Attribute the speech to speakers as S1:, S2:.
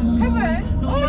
S1: Come on. Oh,